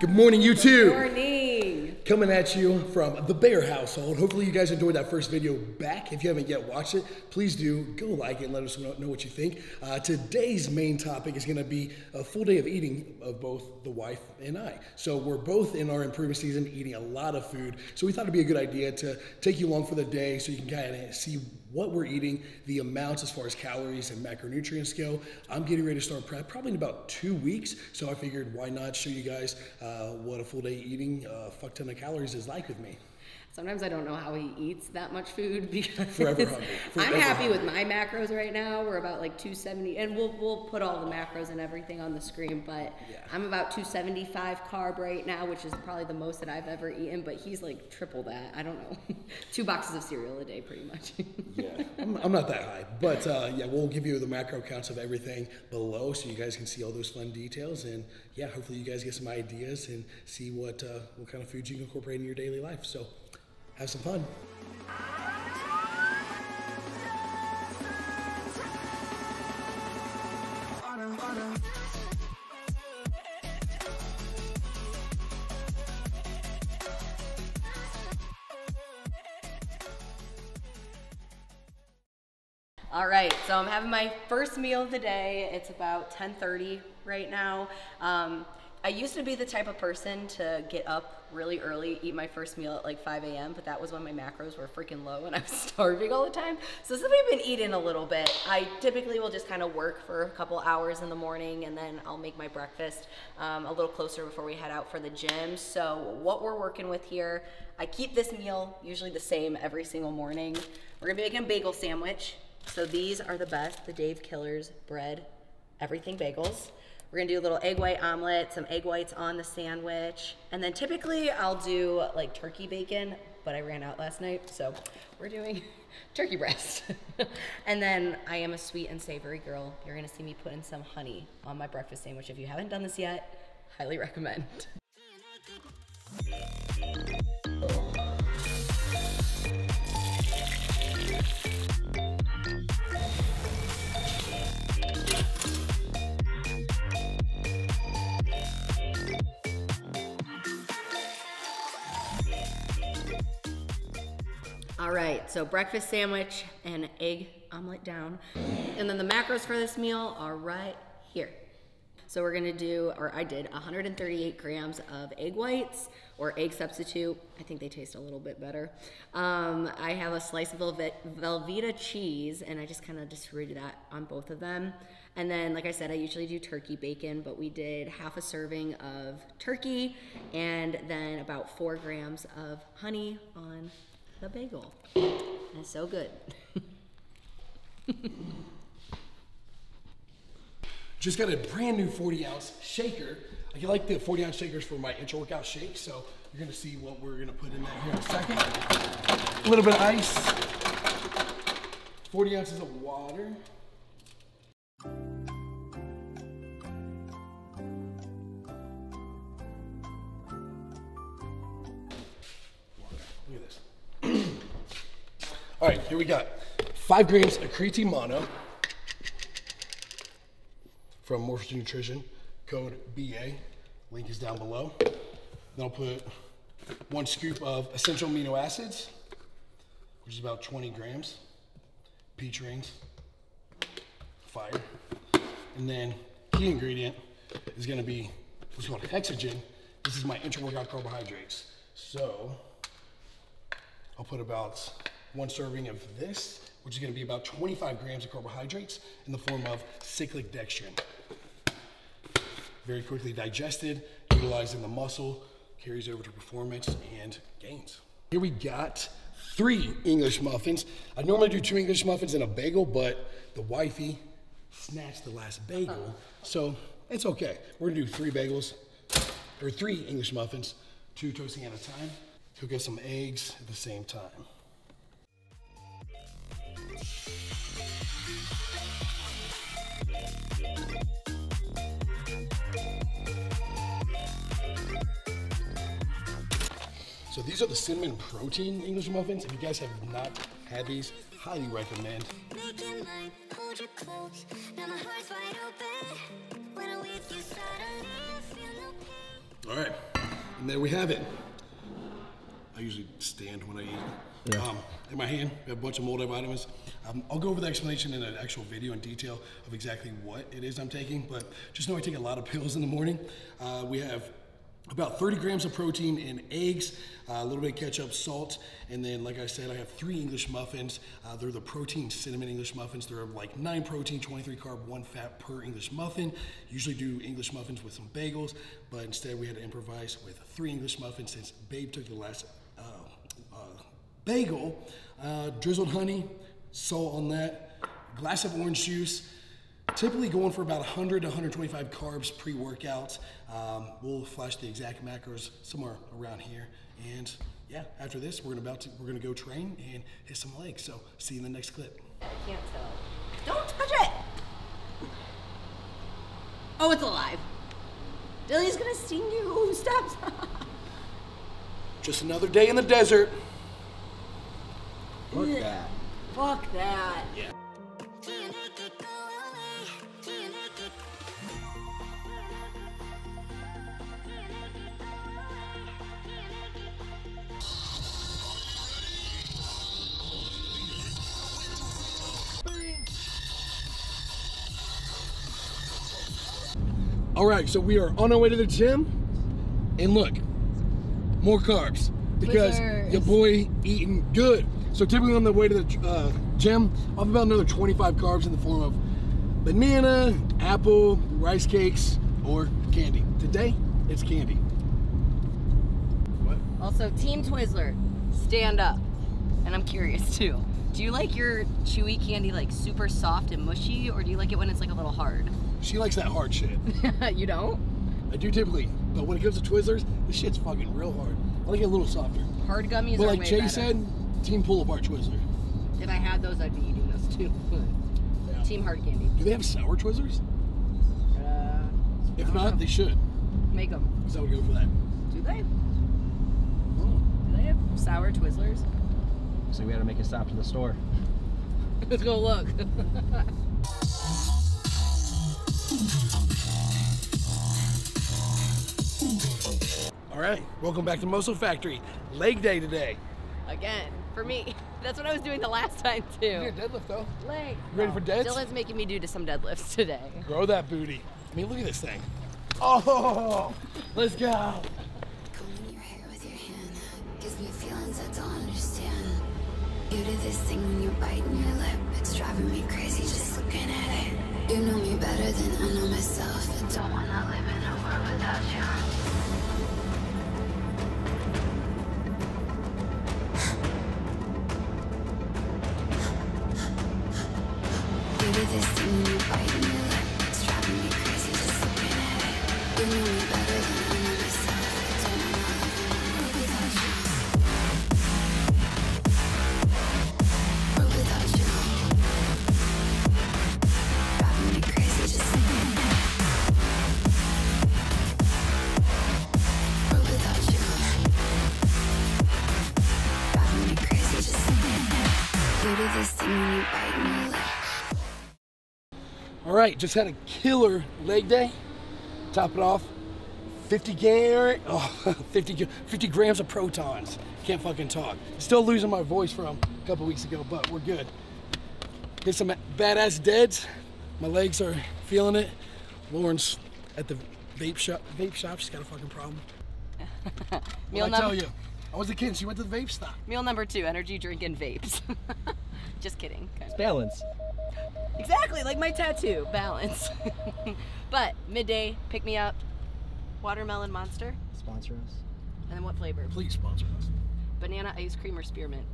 Good morning, YouTube. Morning. Coming at you from the Bair household. Hopefully, you guys enjoyed that first video back. If you haven't yet watched it, please do go like it and let us know, know what you think. Uh, today's main topic is going to be a full day of eating of both the wife and I. So, we're both in our improvement season eating a lot of food. So, we thought it'd be a good idea to take you along for the day so you can kind of see what we're eating, the amounts as far as calories and macronutrients go. I'm getting ready to start prep probably in about two weeks. So, I figured why not show you guys uh, what a full day eating a uh, fuck ton of calories is like with me. Sometimes I don't know how he eats that much food because Forever hungry. Forever I'm happy hungry. with my macros right now. We're about like 270, and we'll we'll put all the macros and everything on the screen. But Yeah. I'm about 275 carb right now, which is probably the most that I've ever eaten. But he's like triple that. I don't know, two boxes of cereal a day, pretty much. Yeah, I'm, I'm not that high, but uh, yeah, we'll give you the macro counts of everything below, so you guys can see all those fun details, and yeah, hopefully you guys get some ideas and see what uh, what kind of foods you can incorporate in your daily life. So, have some fun. All right, so I'm having my first meal of the day. It's about 10:30 right now. Um, I used to be the type of person to get up really early, eat my first meal at like 5 a.m., but that was when my macros were freaking low and I was starving all the time. So since I've been eating a little bit, I typically will just kind of work for a couple hours in the morning and then I'll make my breakfast um, a little closer before we head out for the gym. So what we're working with here, I keep this meal usually the same every single morning. We're gonna be making a bagel sandwich. So these are the best, the Dave Killers bread, everything bagels. We're gonna do a little egg white omelet, some egg whites on the sandwich. And then typically I'll do like turkey bacon, but I ran out last night, so we're doing turkey breast. and then I am a sweet and savory girl. You're gonna see me put in some honey on my breakfast sandwich. If you haven't done this yet, highly recommend. All right, so breakfast sandwich and egg omelet down. And then the macros for this meal are right here. So we're gonna do, or I did, 138 grams of egg whites or egg substitute. I think they taste a little bit better. Um, I have a slice of Velve- Velveeta cheese and I just kind of distributed that on both of them. And then, like I said, I usually do turkey bacon, but we did half a serving of turkey and then about four grams of honey on the bagel. It's so good. Just got a brand new 40 ounce shaker. I like the 40 ounce shakers for my intra workout shake, so you're gonna see what we're gonna put in there here in a second. A little bit of ice, 40 ounces of water. All right, here we got five grams of creatine mono from Morphogen Nutrition, code BA. Link is down below. Then I'll put one scoop of essential amino acids, which is about 20 grams. Peach rings, fire. And then key ingredient is gonna be what's called hexogen. This is my intra-workout carbohydrates. So I'll put about one serving of this, which is gonna be about 25 grams of carbohydrates in the form of cyclic dextrin. Very quickly digested, utilizing the muscle, carries over to performance and gains. Here we got three English muffins. I normally do two English muffins and a bagel, but the wifey snatched the last bagel, so it's okay. We're gonna do three bagels, or three English muffins, two toasting at a time. Cook up some eggs at the same time. So these are the cinnamon protein English muffins. If you guys have not had these, highly recommend. Making mine, hold you close. Now my heart's wide open. When I'm with you, suddenly I feel no pain. All right, and there we have it. I usually stand when I eat. Yeah. Um, in my hand, we have a bunch of multivitamins. Um, I'll go over the explanation in an actual video in detail of exactly what it is I'm taking, but just know I take a lot of pills in the morning. Uh, we have about 30 grams of protein in eggs, uh, a little bit of ketchup, salt, and then, like I said, I have three English muffins. Uh, they're the protein cinnamon English muffins. They're like nine protein, 23 carb, one fat per English muffin. Usually do English muffins with some bagels, but instead we had to improvise with three English muffins since Babe took the last uh, uh, bagel, uh, drizzled honey, salt on that, glass of orange juice. Typically going for about 100 to 125 carbs pre-workout. Um, we'll flash the exact macros somewhere around here. And yeah, after this, we're gonna about to we're gonna go train and hit some legs. So see you in the next clip. I can't tell. Don't touch it! Oh, it's alive. Dilly's gonna sting you. Stop. Just another day in the desert. Fuck that. Fuck that. Can't All right, so we are on our way to the gym, and look, more carbs because Twizzlers. your boy eating good. So typically on the way to the uh, gym, I'll have about another 25 carbs in the form of banana, apple, rice cakes, or candy. Today, it's candy. What? Also, Team Twizzler, stand up. And I'm curious too. Do you like your chewy candy like super soft and mushy, or do you like it when it's like a little hard? She likes that hard shit. you don't? I do typically, but when it comes to Twizzlers, this shit's fucking real hard. I like it a little softer. Hard gummies But are like way Jay better. said, team pull apart Twizzler. if I had those, I'd be eating those too. Yeah. Team hard candy. Do they have sour Twizzlers? Uh, If not, they should. make them. Because I would go for that. Do they? Oh. Do they have sour Twizzlers? So we had to make a stop to the store. Let's go look. All right, welcome back to Muscle Factory. Leg day today. Again, for me. That's what I was doing the last time too. Yeah, deadlift though. Leg. You ready for oh, deads? Dylan's making me do to some deadlifts today. Grow that booty. I mean, look at this thing. Oh, let's go. Combing your hair with your hand gives me feelings I don't understand. You do this thing when you're biting your lip. It's driving me crazy just looking at it. You know me better than I know myself. I don't wanna live in a world without you. All right, just had a killer leg day. Top it off, 50 ga- oh, 50, ga- 50 grams of protons. Can't fucking talk. Still losing my voice from a couple weeks ago, but we're good. Did some badass deads. My legs are feeling it. Lauren's at the vape shop. Vape shop. She's got a fucking problem. Meal, I tell you, I was a kid. She went to the vape stop. meal number two: energy drink and vapes. Just kidding. kind of. Balance. Exactly like my tattoo. Balance. but midday, pick me up. Watermelon monster. Sponsor us. And then what flavor? Please sponsor us. Banana ice cream or spearmint.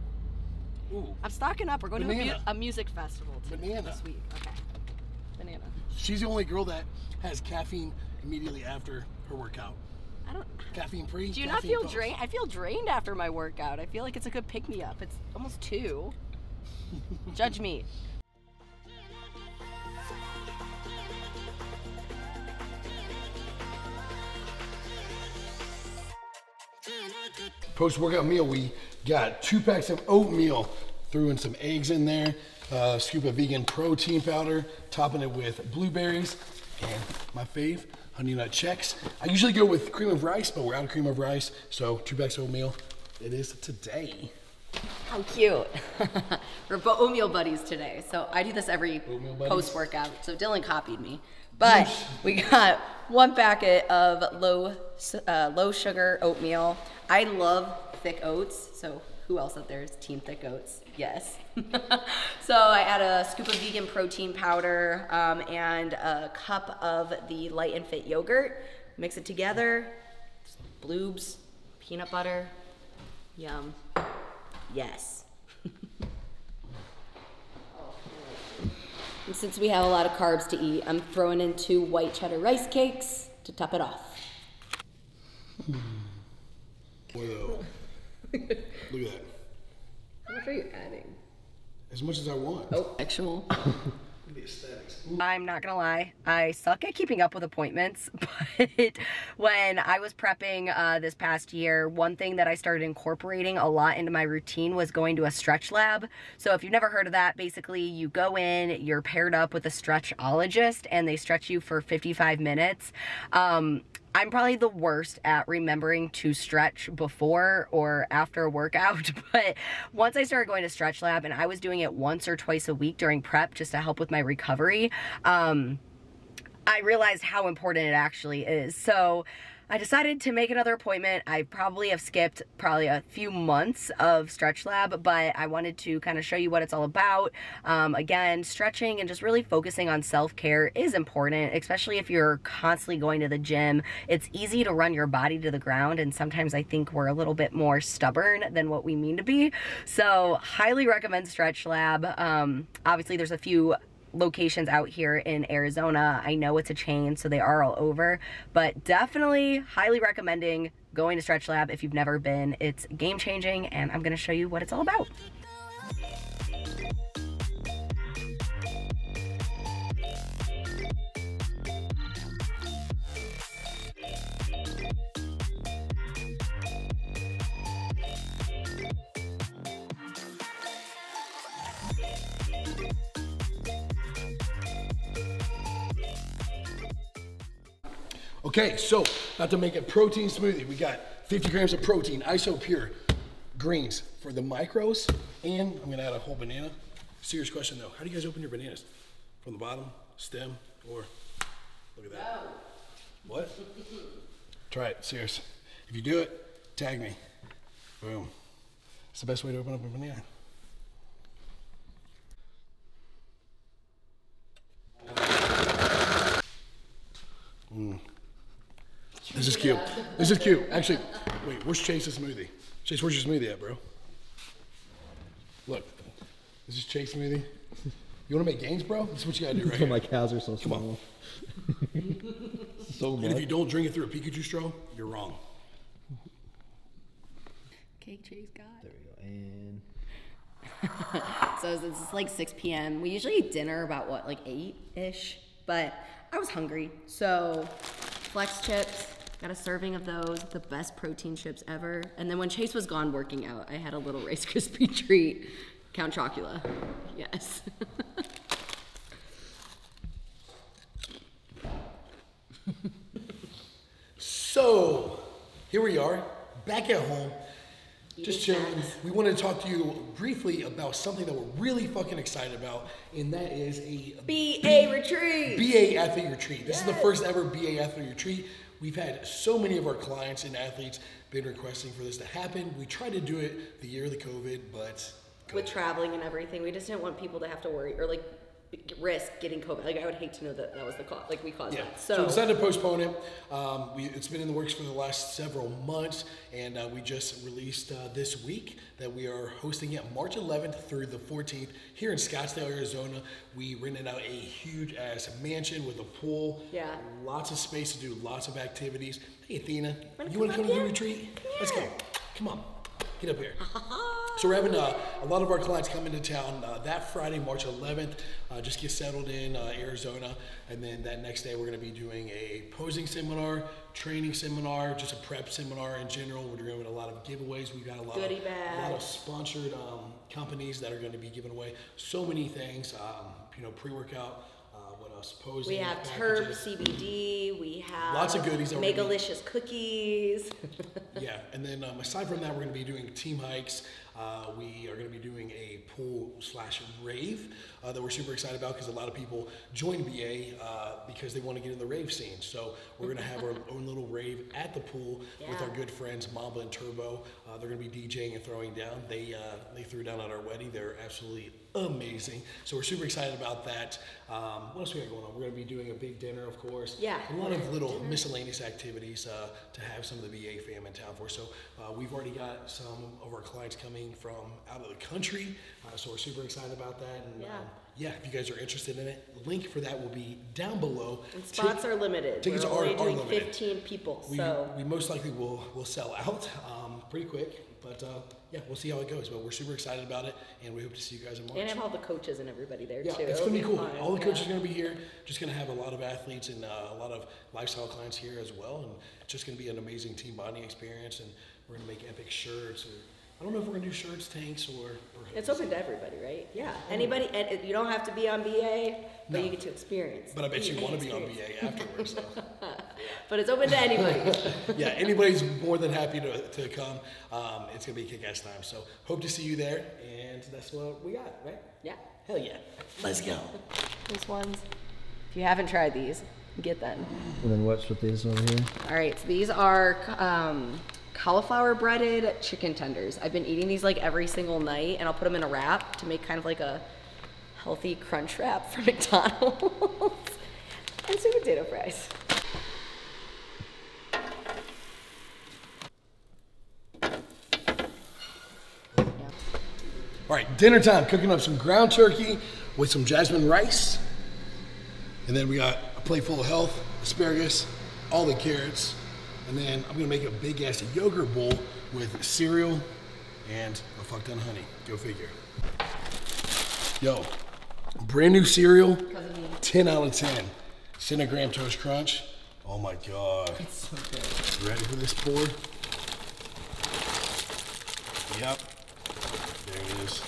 Ooh, I'm stocking up. We're going to a, mu- a music festival t- Banana. this week. Okay. Banana. she's the only girl that has caffeine immediately after her workout. I don't. Caffeine pre. Do you not feel drained? I feel drained after my workout. I feel like it's a good pick me up. It's almost two. Judge me. Post workout meal, we got two packs of oatmeal, threw in some eggs in there, uh, a scoop of vegan protein powder, topping it with blueberries, and my fave, honey nut Chex. I usually go with cream of rice, but we're out of cream of rice, so two packs of oatmeal. It is today. How cute. We're oatmeal buddies today. So I do this every post workout. So Dylan copied me. But we got one packet of low uh, low sugar oatmeal. I love thick oats. So who else out there is team thick oats? Yes. so I add a scoop of vegan protein powder um, and a cup of the light and fit yogurt. Mix it together. Bloobs, peanut butter. Yum. Yes. And since we have a lot of carbs to eat, I'm throwing in two white cheddar rice cakes to top it off. Hmm. Boy, though. Look at that. How much are you adding? As much as I want. Oh, actual. I'm not gonna lie, I suck at keeping up with appointments, but when I was prepping uh, this past year, one thing that I started incorporating a lot into my routine was going to a stretch lab. So if you've never heard of that, basically you go in, you're paired up with a stretchologist, and they stretch you for 55 minutes. Um, I'm probably the worst at remembering to stretch before or after a workout, but once I started going to Stretch Lab and I was doing it once or twice a week during prep just to help with my recovery, um, I realized how important it actually is. So I decided to make another appointment. I probably have skipped probably a few months of Stretch Lab, but I wanted to kind of show you what it's all about. Um, again, stretching and just really focusing on self care is important, especially if you're constantly going to the gym. It's easy to run your body to the ground, and sometimes I think we're a little bit more stubborn than what we mean to be. So, highly recommend Stretch Lab. Um, obviously, there's a few locations out here in Arizona. I know it's a chain, so they are all over, but definitely highly recommending going to Stretch Lab if you've never been. It's game changing, and I'm gonna show you what it's all about. Okay, so about to make a protein smoothie. We got 50 grams of protein, Isopure, greens for the micros, and I'm gonna add a whole banana. Serious question though, how do you guys open your bananas? From the bottom, stem, or look at that. What? Try it, serious. If you do it, tag me. Boom. It's the best way to open up a banana. Mm. This is cute. This is cute. Actually, wait, where's Chase's smoothie? Chase, where's your smoothie at, bro? Look, this is Chase smoothie. You wanna make gains, bro? This is what you gotta do right here. my calves are so small. so And if you don't drink it through a Pikachu straw, you're wrong. Cake Chase got. There we go. And So it's it's like 6 p.m. We usually eat dinner about what, like 8 ish? But I was hungry. So, Flex chips, got a serving of those, the best protein chips ever. And then when Chase was gone working out, I had a little Rice Krispie treat. Count Chocula. Yes. So, here we are, back at home, just chilling. We wanted to talk to you briefly about something that we're really fucking excited about, and that is a BA retreat. BA athlete retreat. This is the first ever BA athlete retreat. We've had so many of our clients and athletes been requesting for this to happen. We tried to do it the year of the COVID, but With traveling and everything, we just didn't want people to have to worry or like risk getting COVID. Like I would hate to know that that was the cause. Like we caused Yeah, that. so, So, we decided to postpone it. Um, we, it's been in the works for the last several months, and uh, we just released uh, this week that we are hosting it March 11th through the 14th here in Scottsdale, Arizona. We rented out a huge ass mansion with a pool. Yeah. Lots of space to do lots of activities. Hey, Athena, Wanna you want to come come to the retreat? Come Let's go. Come on. Get up here. So we're having uh, a lot of our clients come into town uh, that Friday, March 11th. Uh, just get settled in uh, Arizona, and then that next day we're going to be doing a posing seminar, training seminar, just a prep seminar in general. We're doing a lot of giveaways. We've got a lot Goodie of a lot of sponsored um, companies that are going to be giving away so many things. Um, you know, pre-workout. Supposed We have Terp CBD. We have Lots of goodies. Megalicious cookies. yeah, and then um, aside from that, we're going to be doing team hikes. Uh, we are going to be doing a pool slash rave uh, that we're super excited about because a lot of people join BA uh, because they want to get in the rave scene. So we're going to have our own little rave at the pool with our good friends Mamba and Turbo. Uh, they're going to be DJing and throwing down. They uh, they threw down at our wedding. They're absolutely amazing. So we're super excited about that. Um, what else we got going on? We're going to be doing a big dinner, of course. Yeah. A lot of little miscellaneous activities uh, to have some of the BA fam in town for. So uh, we've already got some of our clients coming from out of the country, uh, so we're super excited about that. And Yeah. um, yeah, if you guys are interested in it, the link for that will be down below. And spots Ti- are limited. tickets We're are- only are doing limited. 15 people, We, so we most likely will will sell out um, pretty quick, but uh, yeah, we'll see how it goes. But we're super excited about it, and we hope to see you guys in March. and have all the coaches and everybody there Yeah, too. it's gonna be cool. fun, All the yeah. coaches are gonna be here. Just gonna have a lot of athletes and uh, a lot of lifestyle clients here as well, and it's just gonna be an amazing team bonding experience. And we're gonna make epic shirts. Or I don't know if we're gonna do shirts, tanks, or. or It's open to everybody, right? Yeah. Anybody, and it- you don't have to be on BA, but No. you get to experience. But I bet you want to be on experience. BA afterwards. So. But it's open to anybody. yeah, anybody's more than happy to, to come. Um, it's gonna be kick-ass time. So hope to see you there, and that's what we got, right? yeah. Hell yeah, let's go. These ones. If you haven't tried these, get them. And then what's with these over here? All right, so these are um, cauliflower breaded chicken tenders. I've been eating these like every single night, and I'll put them in a wrap to make kind of like a healthy crunch wrap for McDonald's. and sweet potato fries. All right, dinner time. Cooking up some ground turkey with some jasmine rice. And then we got a plate full of health, asparagus, all the carrots. And then I'm gonna make a big ass yogurt bowl with cereal and a fuck ton of honey. Go figure. Yo, brand new cereal, 10 out of 10. Cinnamon Graham Toast Crunch. Oh my god. It's so good. Ready for this pour? Yep. There it is.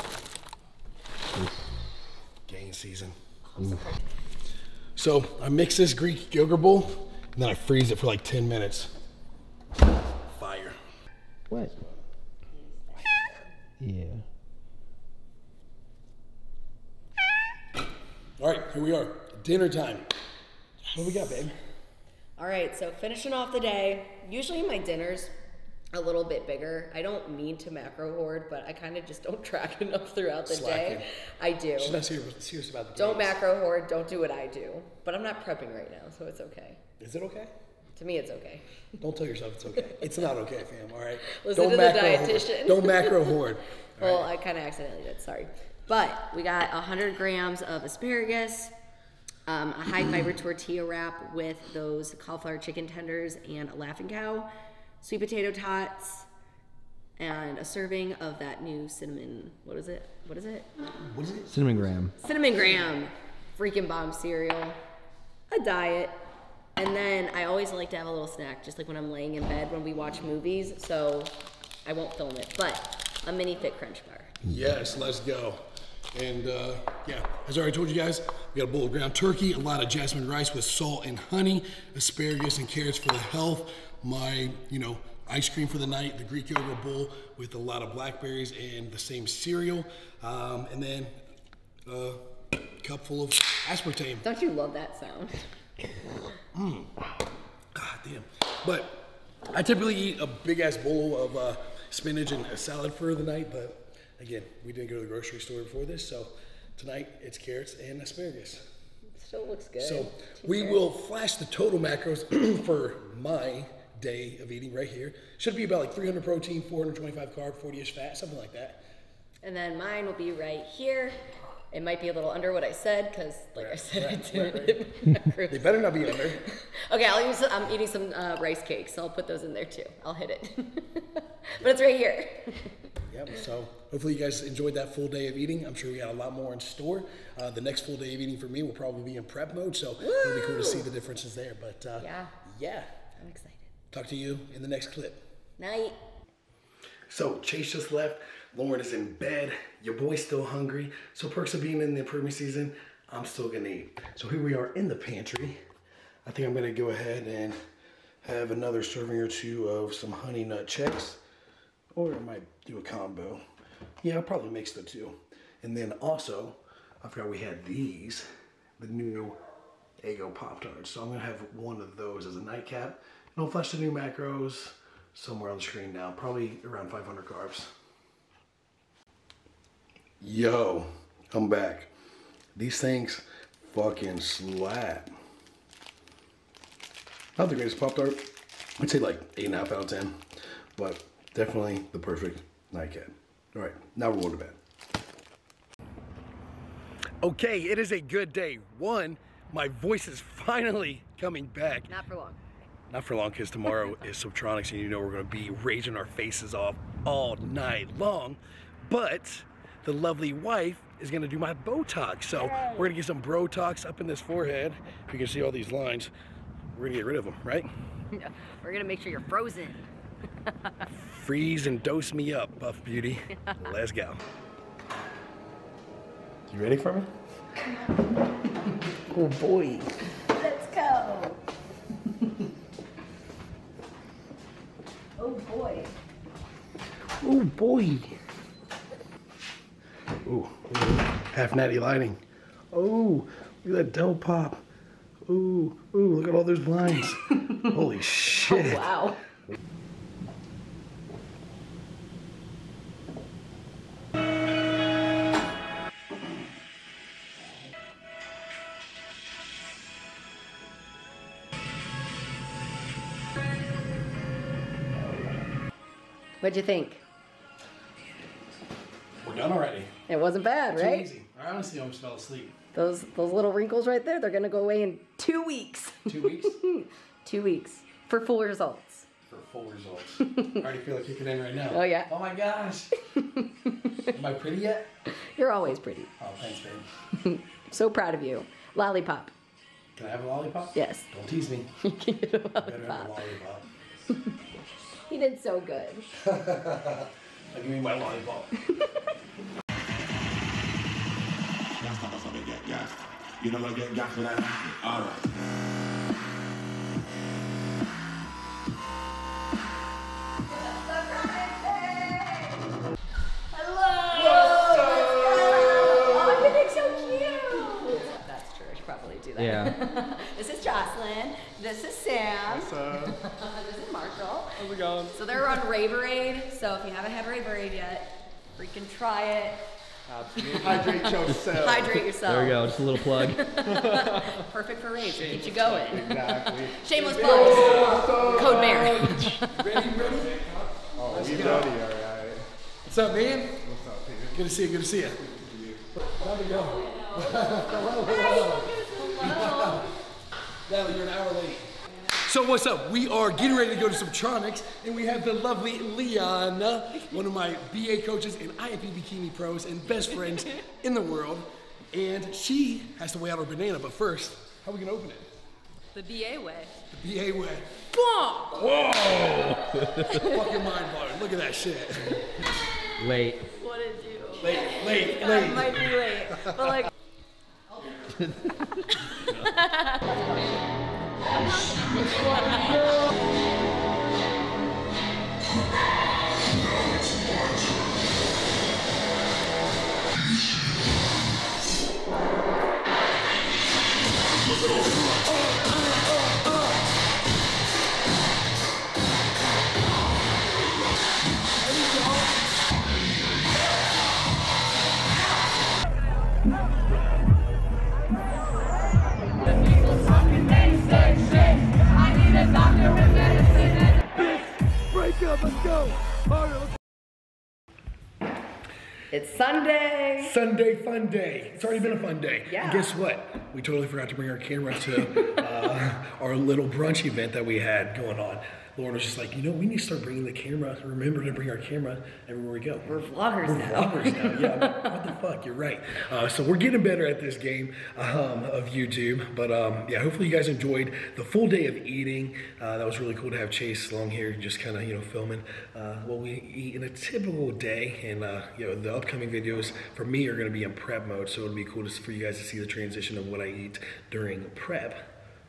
Gain season. So I mix this Greek yogurt bowl and then I freeze it for like 10 minutes. Fire. What? Yeah. All right, here we are. Dinner time. What we got, babe? All right, so finishing off the day. Usually my dinner's a little bit bigger. I don't mean to macro hoard, but I kind of just don't track enough throughout the Slacking. day. I do. She's not serious, serious about the Don't gains. macro hoard. Don't do what I do. But I'm not prepping right now, so it's okay. Is it okay? To me, it's okay. Don't tell yourself it's okay. It's not okay, fam. All right. Listen Don't to the macro hoard. dietitian. Don't macro hoard. All Well, right. I kind of accidentally did. Sorry. But we got 100 grams of asparagus, um, a high fiber tortilla wrap with those cauliflower chicken tenders and a laughing cow, sweet potato tots, and a serving of that new cinnamon. What is it? What is it? What is it? Cinnamon graham. Cinnamon graham, freaking bomb cereal, a diet, and then I always like to have a little snack, just like when I'm laying in bed when we watch movies. So I won't film it, but a mini fit crunch bar. Yes, let's go. And uh, yeah, as I already told you guys, we got a bowl of ground turkey, a lot of jasmine rice with salt and honey, asparagus and carrots for the health, my, you know, ice cream for the night, the Greek yogurt bowl with a lot of blackberries and the same cereal, um, and then a cup full of aspartame. Don't you love that sound? God damn. But I typically eat a big ass bowl of uh, spinach and a salad for the night, but again, we didn't go to the grocery store before this, so tonight it's carrots and asparagus. It Still looks good. So Two we carrots. will flash the total macros for my day of eating right here. Should be about like 300 protein, 425 carb, 40ish fat, something like that. And then mine will be right here. It might be a little under what I said because, like I said, I didn't hit macros. They better not be under. Okay, I'll use. I'm eating some uh, rice cakes, so I'll put those in there too. I'll hit it, but it's right here. Yep. So hopefully you guys enjoyed that full day of eating. I'm sure we got a lot more in store. Uh, the next full day of eating for me will probably be in prep mode, so it'll be cool to see the differences there. But uh, Yeah. yeah. I'm excited. Talk to you in the next clip. Night. So Chase just left. Lauren is in bed. Your boy's still hungry. So perks of being in the improvement season, I'm still gonna eat. So here we are in the pantry. I think I'm gonna go ahead and have another serving or two of some honey nut Chex, or I might do a combo. Yeah, I'll probably mix the two. And then also, I forgot we had these, the new Eggo Pop Tarts. So I'm gonna have one of those as a nightcap. And I'll flash the new macros somewhere on the screen now, probably around 500 carbs. Yo, I'm back. These things fucking slap. Not the greatest Pop Tart. I'd say like eight and a half out of ten, but definitely the perfect nightcap. All right, now we're going to bed. Okay, it is a good day. One, my voice is finally coming back. Not for long. Not for long, because tomorrow is Subtronics, and you know we're going to be raging our faces off all night long. But the lovely wife is going to do my Botox. So we're going to get some Brotox up in this forehead. If you can see all these lines, we're going to get rid of them, right? We're gonna make sure you're frozen. Freeze and dose me up, Buff Beauty. Let's go. You ready for me? Oh boy. Let's go. oh boy. Oh boy. Ooh, ooh, half natty lighting. Oh, look at that Del Pop. Ooh, ooh, look at all those blinds. Holy shit. Oh, wow. What'd you think? We're done already. It wasn't bad, Too right? easy. I honestly almost fell asleep. Those those little wrinkles right there, they're gonna go away in two weeks. Two weeks two weeks for full results. for full results. I already feel it kicking in right now. Oh, yeah. Oh my gosh. Am I pretty yet? You're always pretty. Oh, thanks, babe. So proud of you. Lollipop. Can I have a lollipop? Yes. Don't tease me. You can get a Better have a lollipop. lollipop. He did so good. Now give me my lollipop. So cute. That's true. I should probably do that. Yeah. this is Jocelyn. This is Sam. this is Marshall. How's it going? So they're on Raveraide. So if you haven't had Raveraide yet, freaking try it. Absolutely. Hydrate yourself. Hydrate yourself. There we go. Just a little plug. Perfect for raves. Keep you going. Exactly. Shameless plugs. Code BAIR. Ready, ready? Oh, we ready, all right. What's up, man? What's up, Peter? Good to see you. Good to see you. How'd it go? Natalie, you're an hour late. So what's up? We are getting ready to go to Subtronics, and we have the lovely Liana, one of my BA coaches and IFBB Bikini pros and best friends in the world. And she has to weigh out her banana, but first, how are we gonna open it? The BA way. The BA way. Boom! Whoa! Fucking mind blowing. Look at that shit. Wait. What did you? Late, late, I late. might be late, but like. All right, let's It's Sunday. Sunday fun day. It's already been a fun day. Yeah. And guess what? We totally forgot to bring our camera to uh, our little brunch event that we had going on. Lauren was just like, you know, we need to start bringing the camera. Remember to bring our camera everywhere we go. We're vloggers We're now. vloggers now. Yeah, what the fuck? You're right. Uh, so we're getting better at this game um, of YouTube. But um, yeah, hopefully you guys enjoyed the full day of eating. Uh, that was really cool to have Chase along here, just kind of you know filming uh, what we eat in a typical day. And uh, you know the upcoming videos for me are going to be in prep mode, so it'll be cool to, for you guys to see the transition of what I eat during prep.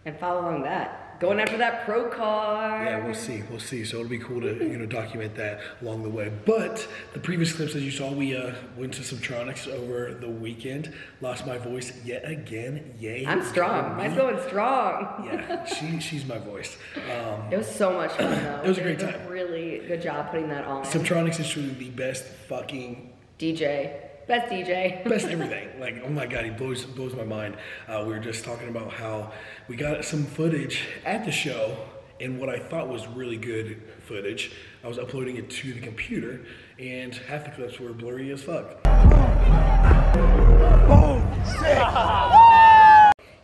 And follow along that. Going after that pro car. Yeah, we'll see. We'll see. So it'll be cool to you know document that along the way. But the previous clips, as you saw, we uh, went to Subtronics over the weekend. Lost my voice yet again. Yay! I'm strong. Mine's going strong. Yeah, she she's my voice. Um, It was so much fun though. It was a great time. Really good job putting that on. Subtronics is truly the best fucking DJ. Best DJ. best everything. Like, oh my god, he blows blows my mind. Uh, we were just talking about how we got some footage at the show, and what I thought was really good footage. I was uploading it to the computer, and half the clips were blurry as fuck.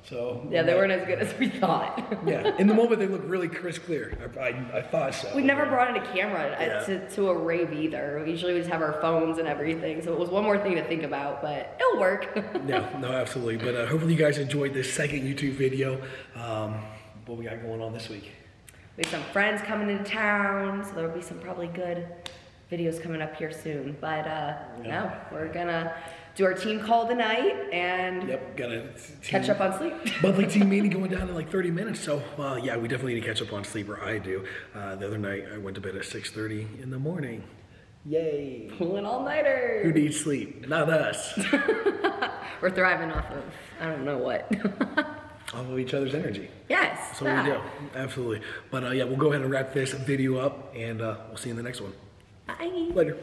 So Yeah, they weren't as good as we thought. yeah, in the moment they look really crisp clear. I, I, I thought so. We never brought in a camera Yeah. to, to a rave either. Usually we just have our phones and everything, so it was one more thing to think about, but it'll work. No, no, absolutely. But uh, hopefully you guys enjoyed this second YouTube video. Um, what we got going on this week? we have some friends coming into town, so there'll be some probably good videos coming up here soon. But uh, Yeah. no, we're gonna do our team call tonight and Yep, gotta catch up on sleep. monthly team meeting going down in like 30 minutes. So uh, yeah, we definitely need to catch up on sleep, or I do. Uh, the other night I went to bed at 6:30 in the morning. Yay! Pulling all nighter. Who needs sleep? Not us. We're thriving off of I don't know what. Off of each other's energy. yes. That's what we do. Absolutely. But uh, yeah, we'll go ahead and wrap this video up, and uh, we'll see you in the next one. Bye. Later.